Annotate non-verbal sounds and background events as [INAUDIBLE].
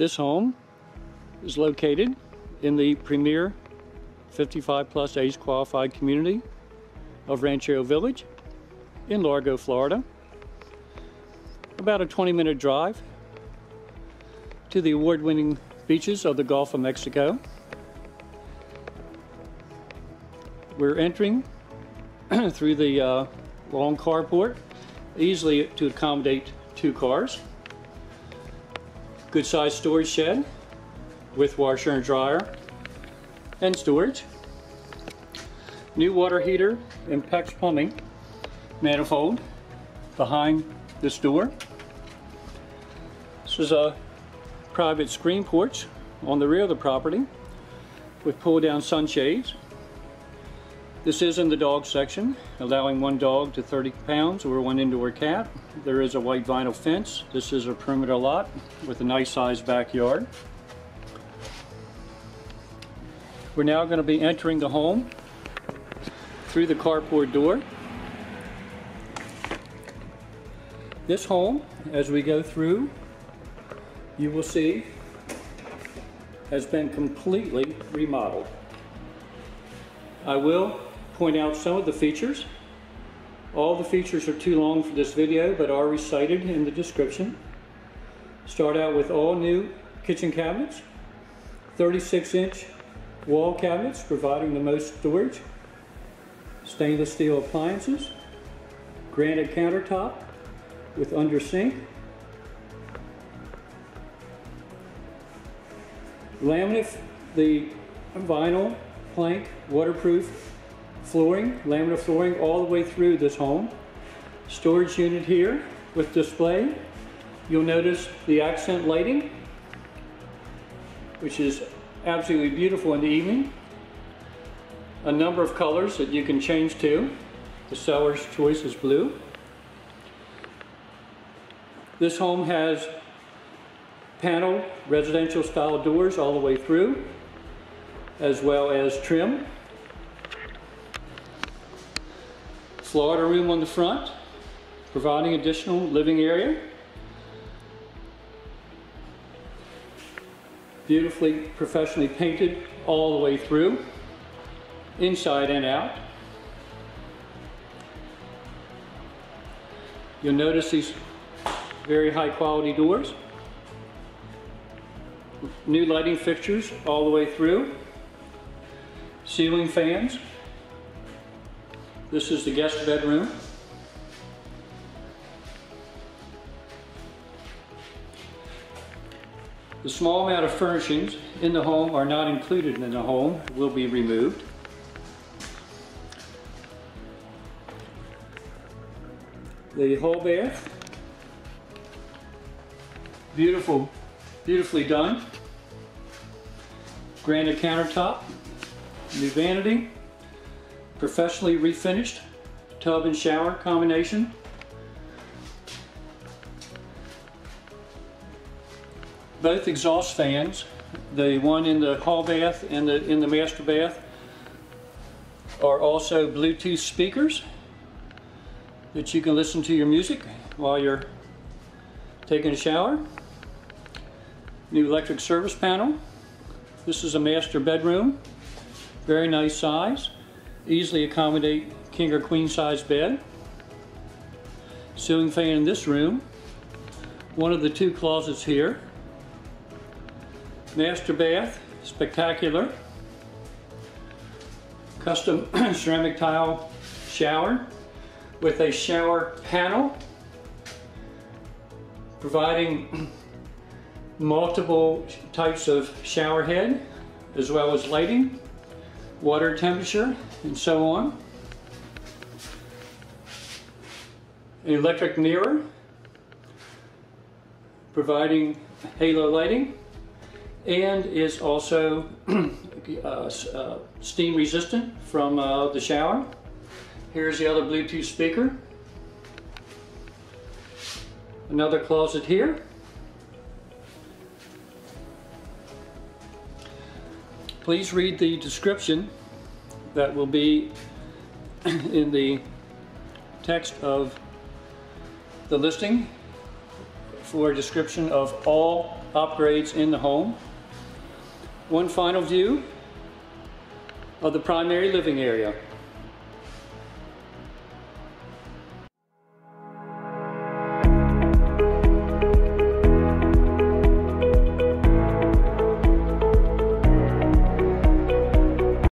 This home is located in the premier 55 plus age qualified community of Rancho Village in Largo, Florida. About a 20 minute drive to the award winning beaches of the Gulf of Mexico. We're entering [CLEARS THROAT] through the uh, long carport, easily to accommodate two cars. Good sized storage shed with washer and dryer and storage. New water heater and PEX plumbing manifold behind this door. This is a private screen porch on the rear of the property with pull down sunshades. This is in the dog section, allowing one dog to 30 pounds or one indoor cat. There is a white vinyl fence. This is a perimeter lot with a nice sized backyard. We're now going to be entering the home through the carport door. This home, as we go through, you will see has been completely remodeled. I will point out some of the features. All the features are too long for this video, but are recited in the description. Start out with all new kitchen cabinets, 36 inch wall cabinets providing the most storage, stainless steel appliances, granite countertop with under sink, laminate, the vinyl plank waterproof flooring, laminate flooring all the way through this home. Storage unit here with display. You'll notice the accent lighting, which is absolutely beautiful in the evening. A number of colors that you can change to. The seller's choice is blue. This home has panel residential style doors all the way through, as well as trim. Florida room on the front, providing additional living area. Beautifully professionally painted all the way through, inside and out. You'll notice these very high quality doors. New lighting fixtures all the way through. Ceiling fans. This is the guest bedroom. The small amount of furnishings in the home are not included in the home, will be removed. The hall bath, beautiful, beautifully done. Granite countertop, new vanity, professionally refinished tub and shower combination. Both exhaust fans, the one in the hall bath and the in the master bath, are also Bluetooth speakers that you can listen to your music while you're taking a shower. New electric service panel. This is a master bedroom. Very nice size. Easily accommodate king or queen size bed. Ceiling fan in this room. One of the two closets here. Master bath, spectacular. Custom [CLEARS THROAT] ceramic tile shower with a shower panel providing [CLEARS THROAT] multiple types of shower head as well as lighting, water temperature, and so on. An electric mirror providing halo lighting and is also [CLEARS THROAT] uh, uh, steam resistant from uh, the shower. Here's the other Bluetooth speaker. Another closet here. Please read the description that will be [CLEARS THROAT] in the text of the listing for a description of all upgrades in the home. One final view of the primary living area.